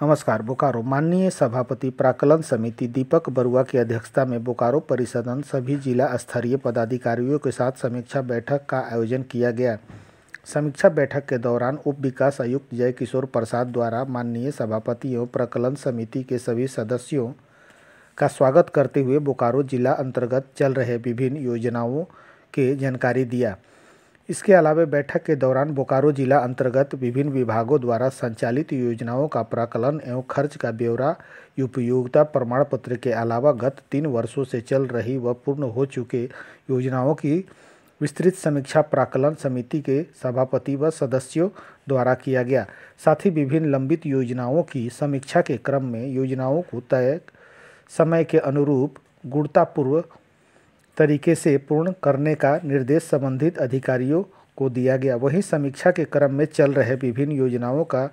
नमस्कार, बोकारो माननीय सभापति प्राकलन समिति दीपक बरुआ की अध्यक्षता में बोकारो परिसदन सभी जिला स्तरीय पदाधिकारियों के साथ समीक्षा बैठक का आयोजन किया गया। समीक्षा बैठक के दौरान उप विकास आयुक्त जय किशोर प्रसाद द्वारा माननीय सभापति एवं प्रकलन समिति के सभी सदस्यों का स्वागत करते हुए बोकारो जिला अंतर्गत चल रहे विभिन्न योजनाओं के जानकारी दिया। इसके अलावा बैठक के दौरान बोकारो जिला अंतर्गत विभिन्न विभागों द्वारा संचालित योजनाओं का प्राकलन एवं खर्च का ब्यौरा, उपयोगिता प्रमाण पत्र के अलावा गत तीन वर्षों से चल रही व पूर्ण हो चुके योजनाओं की विस्तृत समीक्षा प्राकलन समिति के सभापति व सदस्यों द्वारा किया गया। साथ ही विभिन्न लंबित योजनाओं की समीक्षा के क्रम में योजनाओं को तय समय के अनुरूप गुणतापूर्व तरीके से पूर्ण करने का निर्देश संबंधित अधिकारियों को दिया गया। वहीं समीक्षा के क्रम में चल रहे विभिन्न योजनाओं का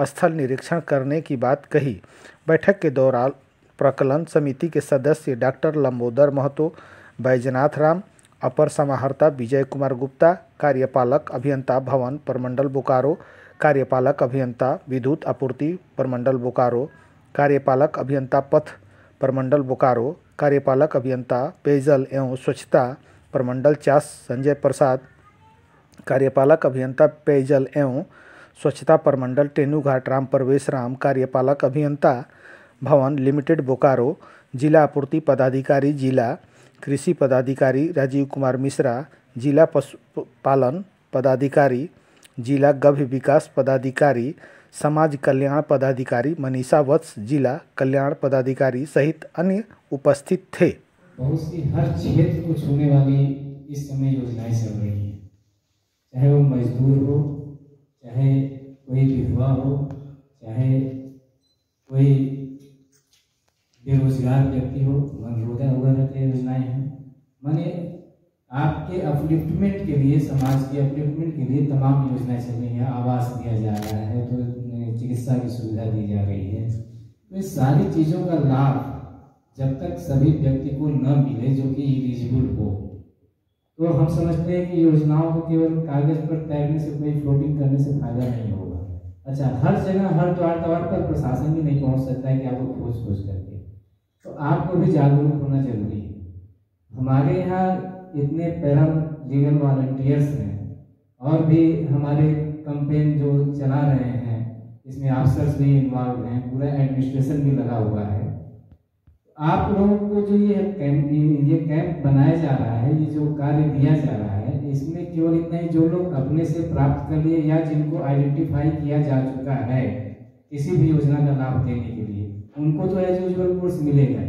स्थल निरीक्षण करने की बात कही। बैठक के दौरान प्रकलन समिति के सदस्य डॉक्टर लंबोदर महतो, बैजनाथ राम, अपर समाहर्ता विजय कुमार गुप्ता, कार्यपालक अभियंता भवन प्रमंडल बोकारो, कार्यपालक अभियंता विद्युत आपूर्ति प्रमंडल बोकारो, कार्यपालक अभियंता पथ प्रमंडल बोकारो कार्यपालक, अभियंता, पेयजल एवं स्वच्छता प्रमंडल चास संजय प्रसाद, कार्यपालक, अभियंता, पेयजल एवं स्वच्छता प्रमंडल टेनूघाट राम प्रवेश राम, कार्यपालक, अभियंता भवन लिमिटेड, बोकारो, जिला आपूर्ति पदाधिकारी, जिला कृषि पदाधिकारी, राजीव कुमार मिश्रा, जिला पशुपालन पदाधिकारी, जिला गभ्य विकास पदाधिकारी, समाज कल्याण पदाधिकारी, मनीषा वत्स, जिला कल्याण पदाधिकारी सहित अन्य उपस्थित थे। बहुत सी हर क्षेत्र को छूने वाली इस समय योजनाएँ चल रही हैं। चाहे वो मजदूर हो, चाहे कोई विधवा हो, चाहे कोई बेरोजगार व्यक्ति हो मनरोधा वगैरह की योजनाएँ हैं। माने आपके अपलिफ्टमेंट के लिए, समाज के अपलिफ्टमेंट के लिए तमाम योजनाएँ चल रही हैं। आवास दिया जा रहा है तो चिकित्सा की सुविधा दी जा रही है। तो इस सारी चीज़ों का लाभ जब तक सभी व्यक्ति को न मिले जो कि इलिजिबल हो। तो हम समझते हैं कि योजनाओं को केवल कागज़ पर तैरने से कोई फ्लोटिंग करने से फ़ायदा नहीं होगा। अच्छा हर जगह, हर द्वार द्वार पर प्रशासन भी नहीं पहुँच सकता है कि आपको खोज खोज करके। तो आपको भी जागरूक होना ज़रूरी है। हमारे यहाँ इतने पैरम लीगल वॉल्टियर्स हैं और भी हमारे कंपेन जो चला रहे हैं, इसमें ऑफिसर्स भी इन्वॉल्व हैं, पूरा एडमिनिस्ट्रेशन भी लगा हुआ है। आप लोगों को जो ये कैंप ये कैंप बनाया जा रहा है, ये जो कार्य दिया जा रहा है, इसमें केवल इतना ही, जो लोग अपने से प्राप्त कर लिए या जिनको आइडेंटिफाई किया जा चुका है, किसी भी योजना का लाभ देने के लिए, उनको तो एज यूजल कोर्स मिलेगा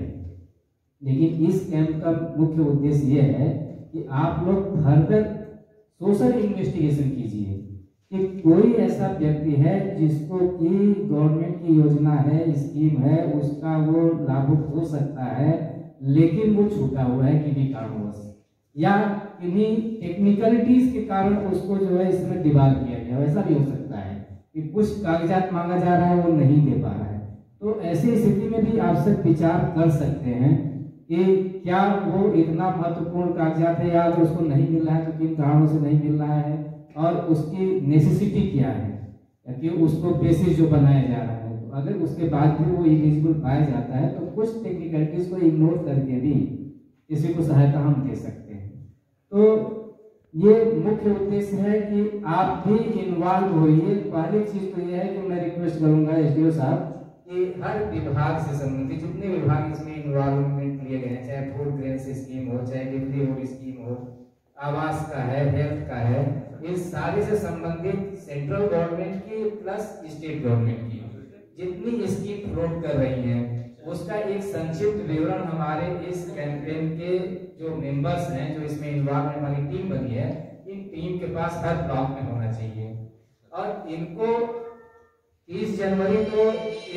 लेकिन इस कैंप का मुख्य उद्देश्य ये है कि आप लोग फर्दर सोशल इन्वेस्टिगेशन कीजिए। कि कोई ऐसा व्यक्ति है जिसको कि गवर्नमेंट की योजना है, स्कीम है, उसका वो लाभुक हो सकता है, लेकिन वो छूटा हुआ है किन्हीं कारणवश। या किन्हीं टेक्निकलिटीज के कारण उसको जो है इसमें डिवाल किया गया वैसा भी हो सकता है कि कुछ कागजात मांगा जा रहा है, वो नहीं दे पा रहा है। तो ऐसी स्थिति में भी आप सब विचार कर सकते हैं कि क्या वो इतना महत्वपूर्ण कागजात है या अगर उसको नहीं मिल रहा है तो किन कारणों से नहीं मिल रहा है? और उसकी नेसेसिटी क्या है? कि उसको बेसिस जो बनाया जा रहा है। तो अगर उसके बाद भी वो इलिजिबल पाया जाता है तो कुछ टेक्निकलिटीज को इग्नोर करके भी किसी को सहायता हम दे सकते हैं। तो ये मुख्य उद्देश्य है कि आप भी इन्वॉल्व होइए। पहली चीज़ तो ये है कि मैं रिक्वेस्ट करूँगा एस साहब कि हर विभाग से संबंधित, जितने विभाग इसमें इन्वॉल्वमेंट लिए गए हैं, चाहे फ़ूड ग्रेन स्कीम हो, चाहे लिवलीहुड स्कीम हो, आवास का है हेल्थ का है इस सारे से संबंधित सेंट्रल गवर्नमेंट की प्लस स्टेट गवर्नमेंट की। जितनी स्कीम फ्लोट कर रही हैं, उसका एक संक्षिप्त विवरण हमारे इस कैंपेन के जो मेंबर्स हैं, जो इसमें इन्वॉल्व है हमारी टीम बनी है, इन टीम के पास हर ब्लॉक में होना चाहिए। और इनको 30 जनवरी को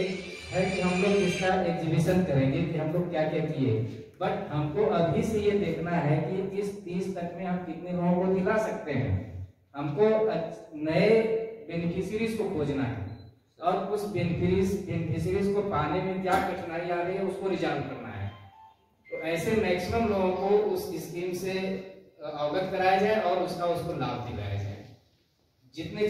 एक है कि हम लोग इसका एग्जीबिशन करेंगे कि हम लोग क्या क्या किए। बट हमको अभी से ये देखना है कि इस 30 तक में हम कितने लोगों को दिला सकते हैं। हमको नए बेनिफिशरीज को खोजना है। और उस बेनिफिशरीज को पाने में क्या कठिनाई आ रही है, उसको रिजॉल्व करना है। तो ऐसे मैक्सिमम लोगों को उस स्कीम से अवगत कराया जाए और उसका उसको लाभ दिलाया जाए। जितने